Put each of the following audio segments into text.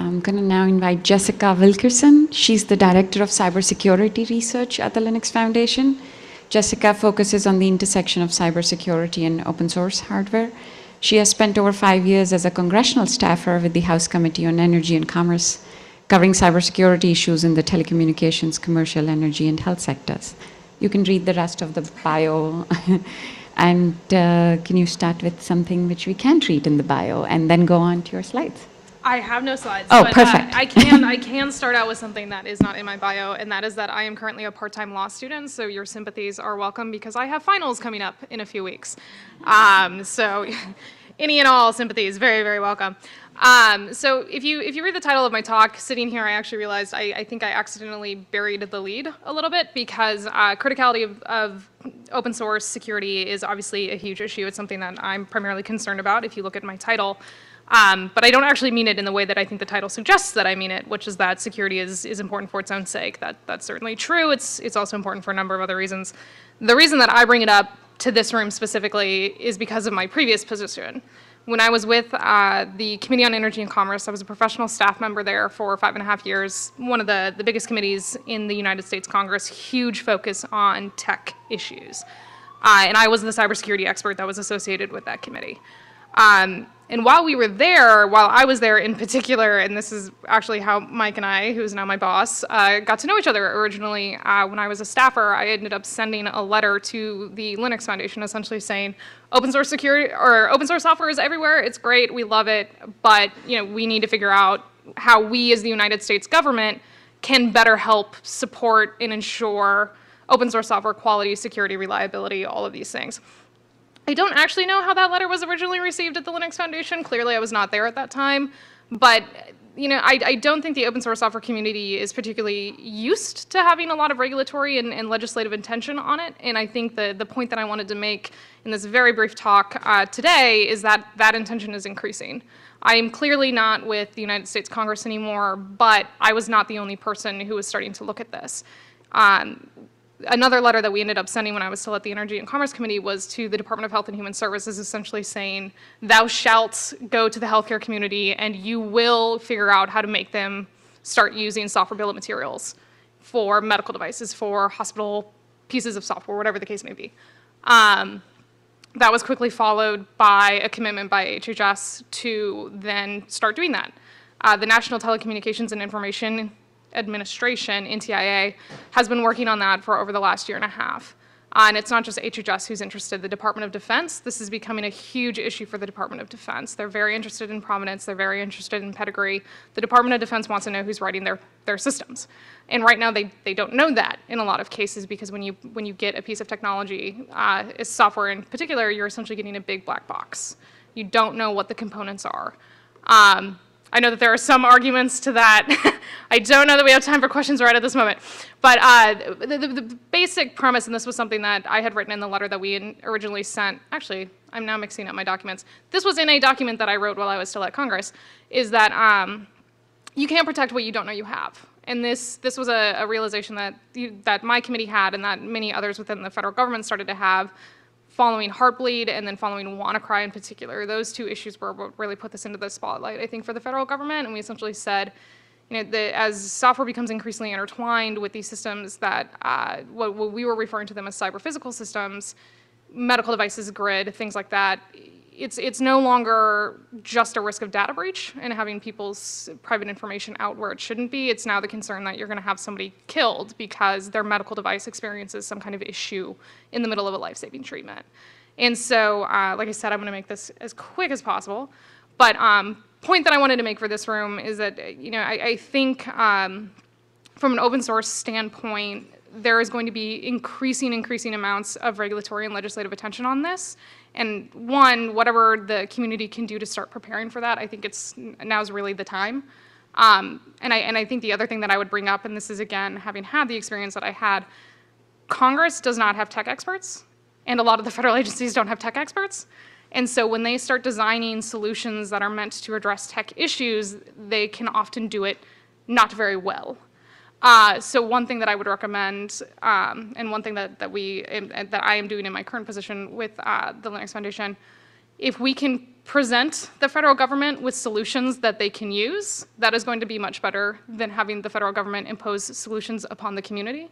I'm going to now invite Jessica Wilkerson. She's the Director of Cybersecurity Research at the Linux Foundation. Jessica focuses on the intersection of cybersecurity and open source hardware. She has spent over five years as a congressional staffer with the House Committee on Energy and Commerce, covering cybersecurity issues in the telecommunications, commercial, energy, and health sectors. You can read the rest of the bio. and uh, can you start with something which we can't read in the bio and then go on to your slides? I have no slides. Oh, but, perfect. Uh, I can I can start out with something that is not in my bio, and that is that I am currently a part-time law student. So your sympathies are welcome because I have finals coming up in a few weeks. Um, so any and all sympathies, very very welcome. Um, so if you if you read the title of my talk, sitting here, I actually realized I, I think I accidentally buried the lead a little bit because uh, criticality of, of open source security is obviously a huge issue. It's something that I'm primarily concerned about. If you look at my title. Um, but I don't actually mean it in the way that I think the title suggests that I mean it, which is that security is, is important for its own sake. That, that's certainly true. It's, it's also important for a number of other reasons. The reason that I bring it up to this room specifically is because of my previous position. When I was with uh, the Committee on Energy and Commerce, I was a professional staff member there for five and a half years, one of the, the biggest committees in the United States Congress, huge focus on tech issues. Uh, and I was the cybersecurity expert that was associated with that committee. Um, and while we were there, while I was there in particular, and this is actually how Mike and I, who's now my boss, uh, got to know each other originally. Uh, when I was a staffer, I ended up sending a letter to the Linux Foundation, essentially saying, "Open source security or open source software is everywhere. It's great. We love it, but you know we need to figure out how we, as the United States government, can better help support and ensure open source software quality, security, reliability, all of these things." I don't actually know how that letter was originally received at the Linux Foundation. Clearly, I was not there at that time. But you know, I, I don't think the open source software community is particularly used to having a lot of regulatory and, and legislative intention on it. And I think the, the point that I wanted to make in this very brief talk uh, today is that that intention is increasing. I am clearly not with the United States Congress anymore, but I was not the only person who was starting to look at this. Um, another letter that we ended up sending when I was still at the Energy and Commerce Committee was to the Department of Health and Human Services, essentially saying, "Thou shalt go to the healthcare community, and you will figure out how to make them start using software bill of materials for medical devices, for hospital pieces of software, whatever the case may be." Um, that was quickly followed by a commitment by HHS to then start doing that. Uh, the National Telecommunications and Information Administration, NTIA, has been working on that for over the last year and a half. Uh, and it's not just HHS who's interested. The Department of Defense, this is becoming a huge issue for the Department of Defense. They're very interested in provenance. They're very interested in pedigree. The Department of Defense wants to know who's writing their, their systems. And right now, they, they don't know that in a lot of cases because when you, when you get a piece of technology, uh, software in particular, you're essentially getting a big black box. You don't know what the components are. Um, I know that there are some arguments to that. I don't know that we have time for questions right at this moment. But uh, the, the, the, basic premise, and this was something that I had written in the letter that we originally sent, actually, I'm now mixing up my documents. This was in a document that I wrote while I was still at Congress, is that um, you can't protect what you don't know you have. And this, this was a, a realization that, you, that my committee had and that many others within the federal government started to have following Heartbleed and then following WannaCry in particular. Those two issues were what really put this into the spotlight, I think, for the federal government. And we essentially said, you know, as software becomes increasingly intertwined with these systems that uh, what, what, we were referring to them as cyber physical systems, medical devices, grid, things like that, it's, it's no longer just a risk of data breach and having people's private information out where it shouldn't be. It's now the concern that you're going to have somebody killed because their medical device experiences some kind of issue in the middle of a life-saving treatment. And so, uh, like I said, I'm going to make this as quick as possible. But um, point that I wanted to make for this room is that, you know, I, I think um, from an open source standpoint, there is going to be increasing, increasing amounts of regulatory and legislative attention on this. And one, whatever the community can do to start preparing for that, I think it's now's really the time. Um, and I and I think the other thing that I would bring up, and this is again having had the experience that I had, Congress does not have tech experts, and a lot of the federal agencies don't have tech experts. And so when they start designing solutions that are meant to address tech issues, they can often do it not very well. Uh, so one thing that I would recommend, um, and one thing that, that we that I am doing in my current position with uh, the Linux Foundation, if we can present the federal government with solutions that they can use, that is going to be much better than having the federal government impose solutions upon the community.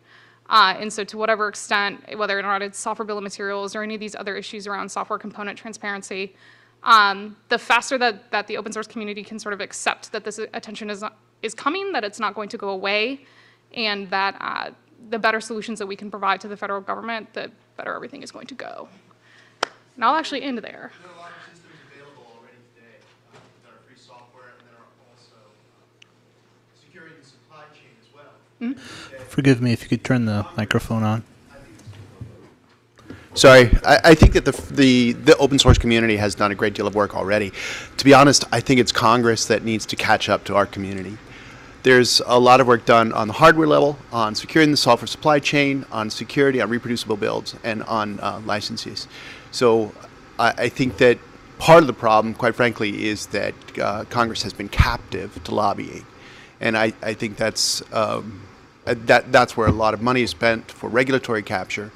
Uh, and so, to whatever extent, whether or not it's software bill of materials or any of these other issues around software component transparency, um, the faster that, that the open source community can sort of accept that this attention is, is coming, that it's not going to go away, and that uh, the better solutions that we can provide to the federal government, the better everything is going to go. And I'll actually end there. There are a lot of systems available already today uh, that are free software, and there are also securing the supply chain as well. Forgive me if you could turn the microphone on. Sorry, I, I think that the, the the open source community has done a great deal of work already. To be honest, I think it's Congress that needs to catch up to our community. There's a lot of work done on the hardware level, on securing the software supply chain, on security, on reproducible builds, and on uh, licenses. So I, I think that part of the problem, quite frankly, is that uh, Congress has been captive to lobbying, and I, I think that's um, that that's where a lot of money is spent for regulatory capture.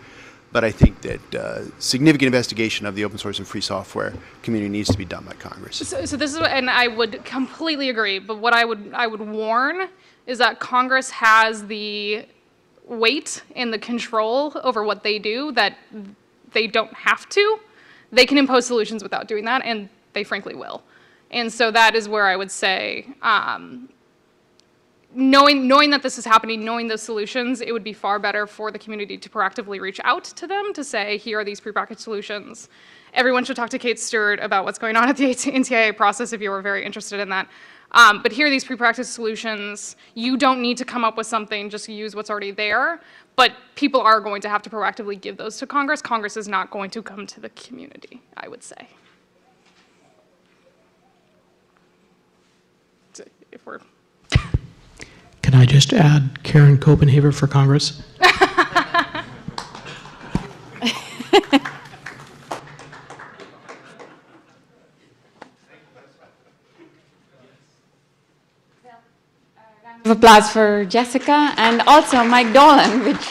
But I think that uh, significant investigation of the open source and free software community needs to be done by Congress. So, so this is, what- and I would completely agree. But what I would, I would warn is that Congress has the weight and the control over what they do that they don't have to. They can impose solutions without doing that, and they frankly will. And so that is where I would say, um, knowing knowing that this is happening, knowing those solutions, it would be far better for the community to proactively reach out to them to say, here are these prepackaged solutions. Everyone should talk to Kate Stewart about what's going on at the NTIA process if you are very interested in that. Um, but here are these prepracticed solutions. You don't need to come up with something, just use what's already there. But people are going to have to proactively give those to Congress. Congress is not going to come to the community, I would say. If we're just add Karen Copenhaver for Congress? Applause for Jessica and also Mike Dolan, which